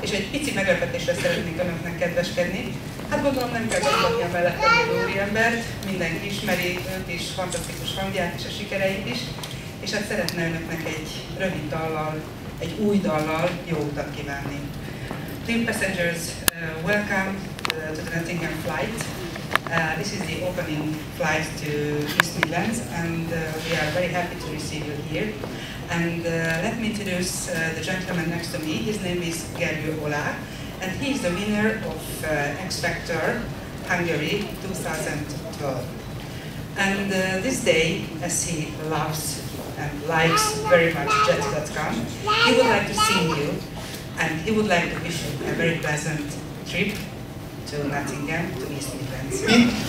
és egy pici meglepetésre szeretnék önöknek kedveskedni. Hát gondolom nem kell bemutatni a mellettem ülő úriembert, mindenki ismeri őt is, fantasztikus hangját és a sikereit is, és hát szeretne önöknek egy rövid dallal, egy új dallal jó utat kívánni. Dear passengers, uh, welcome uh, to the Nottingham flight. Uh, this is the opening flight to East and uh, we are very happy to receive you here. And uh, let me introduce uh, the gentleman next to me. His name is Gergő Ola, and he is the winner of uh, X Factor Hungary 2012. And this day, as he loves and likes very much Jet.com, he would like to see you, and he would like to wish you a very pleasant trip to Nottingham, to East Midlands.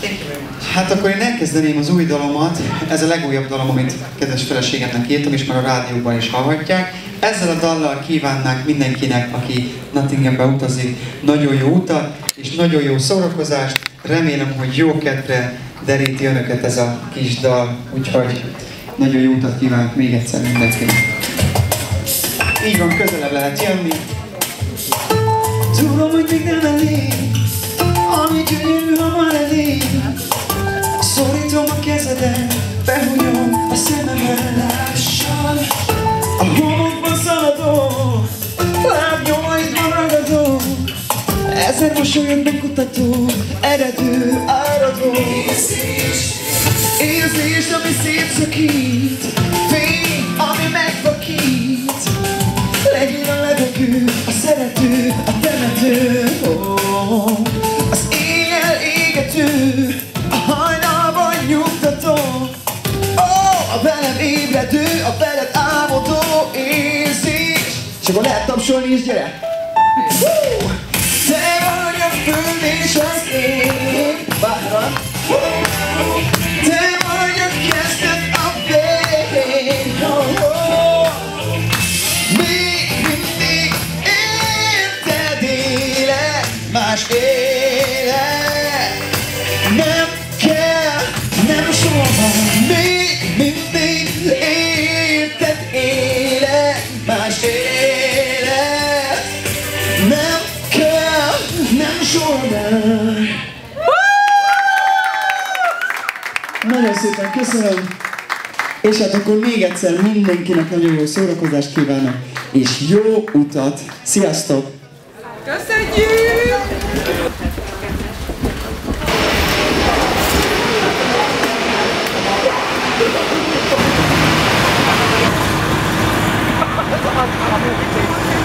Thank you very much. Hát akkor én elkezdeném az új dalomat. Ez a legújabb dalom, amit kedves feleségemnek írtam, és már a rádióban is hallhatják. Ezzel a dallal kívánnák mindenkinek, aki Nottinghambe utazik, nagyon jó utat, és nagyon jó szórakozást. Remélem, hogy jó kedvre deríti önöket ez a kis dal, úgyhogy nagyon jó utat kívánok még egyszer mindenkinek. Így van, közelebb lehet jönni. Tudom, hogy még nem elég, Ezer mosolyodban kutató, eredő, áradó. Érzés, érzés, ami szétszakít, fény, ami megvakít. Legyen a levegő, a szerető, a temető, oh, az éjjel égető, a hajnalban nyugtató, oh, a velem ébredő, a veled álmodó érzés. És akkor lehet tapsolni is, gyere! Más élet Nem kell, nem soha Még mindig érted élet, más élet Nem kell, nem soha Nagyon szépen köszönöm! És hát akkor még egyszer mindenkinek nagyon jó szórakozást kívánok, és jó utat! Sziasztok! Köszönjük! I'm